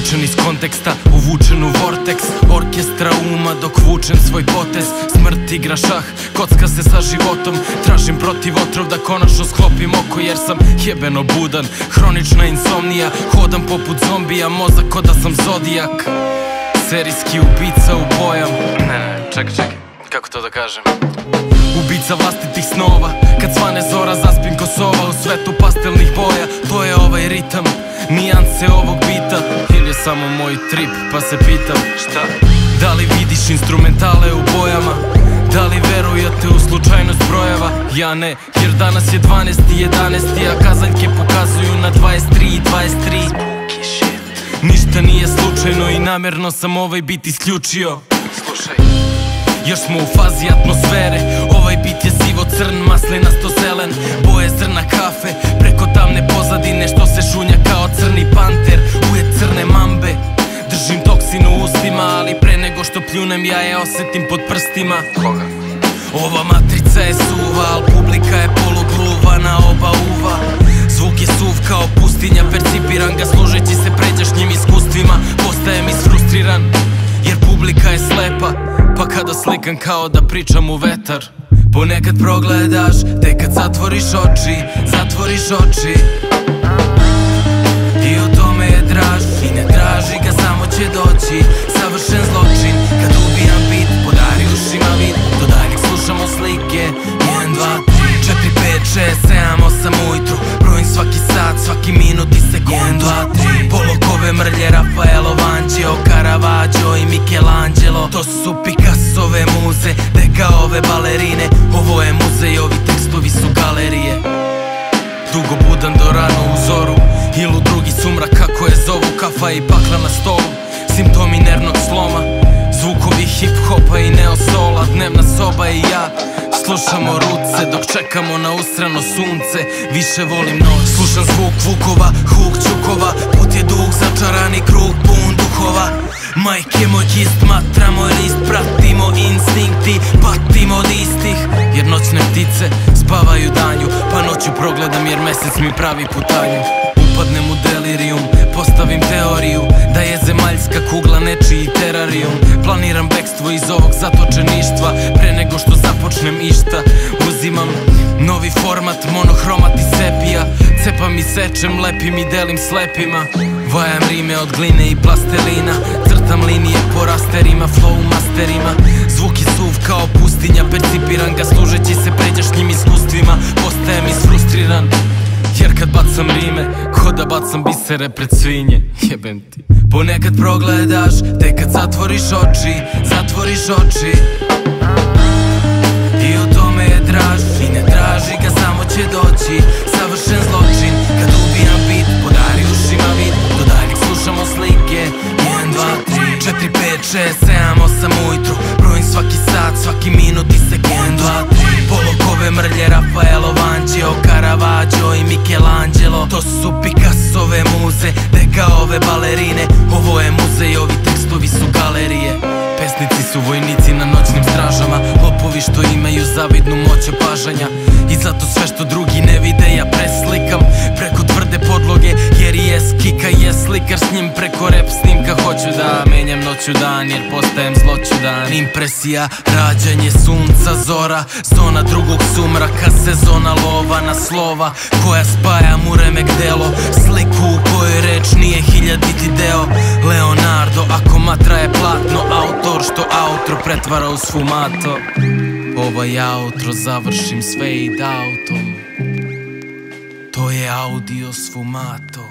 iz konteksta Uvučen u vortex. Orkestra uma dok vučem svoj potez. Smrt igra šah, kocka se sa životom. Tražim protiv otrov da konačno sklopim oko Jer sam jebeno budan. Hronična insomnija Hodam poput zombija, mozak ko da sam zodijak. Serijski ubica u bojam Ne, ne, čekaj, čekaj, kako to da kažem? Ubica vlastitih snova Kad svane samo moj trip pa se pitam Šta? Da li vidiš instrumentale u bojama? Da li verujete u slučajnost brojeva? Ja ne, jer danas je 12. 11. A kazaljke pokazuju na 23 i 23 Ništa nije slučajno i namjerno sam ovaj bit isključio Slušaj još smo u fazi atmosfere Ovaj bit je sivo crn, maslinasto zelen Boje zrna kafe, preko tamne pozadine Što se šunja kao pljunem Ja je osetim pod prstima. Koga? Ova matrica je suva, al publika je polugluva na oba uva. Zvuk je suv kao pustinja, percipiran ga služeći se pređašnjim iskustvima. Postajem isfrustriran, jer publika je slepa. Pa kada slikam kao da pričam u vetar Ponekad progledaš, te kad zatvoriš oči, zatvoriš oči To su Picassove muze, Degaove balerine. Ovo je muzej, ovi tekstovi su galerije. Dugo budan do rano u zoru Ilu drugi sumrak kako je zovu Kafa i pakla na stolu. Simptomi nervnog sloma Zvukovi hip-hopa i neosola. Dnevna soba i ja Slušamo ruce dok čekamo na usrano sunce. Više volim noć. Slušam zvuk vukova, huk čukova. Put je dug, začarani krug, pun duhova. Majke moj Pratimo instinkti, patimo od istih. Jer noćne ptice spavaju danju Pa noću progledam jer mesec mi pravi putanju Upadnem u delirium, postavim teoriju Da je zemaljska kugla nečiji terarijum Planiram bekstvo iz ovog zatočeništva Pre nego što započnem išta. Uzimam novi format, monohromat i sepija Cepam i sečem, lepim i delim slepima. Vajam rime od gline i plastelina Crtam linije po rasterima, flow masterima kao pustinja, percipiran ga Služeći se pređašnjim iskustvima. Postajem isfrustriran jer kad bacam rime, ko da bacam bisere pred svinje. Jebem ti. Ponekad progledaš, te kad zatvoriš oči Zatvoriš oči. I o tome je draž I ne traži ga, samo će doći Savršen zločin. Kad ubijam bit, podari ušima vid Do daljeg slušamo slike. 1, 2, 3, 4, 5, 6, 7, 8 ujutru sat, svaki minut i sekund 2, 3 Polokove mrlje, Rafaelo Vanđeo, Caravaggio i Michelangelo. To su Picassove muze, Degaove balerine. Ovo je muzej, ovi tekstovi su galerije. Pesnici su vojnici na noćnim stražama Lopovi što imaju zavidnu moć opažanja. I zato sve što drugi ne vide ja preslikam Preko tvrde podloge jer je skika je slikar s njim preko rep snimka. Hoću da menjam noću dan jer postajem zloćudan Impresija, rađanje sunca, zora Zona drugog sumraka, sezona lova na slova Koja spaja mu remek delo Sliku u kojoj reč nije hiljaditi deo. Leonardo, ako matra je platno Autor što autro pretvara u sfumato. Ovaj outro završim s fade outom To je audio sfumato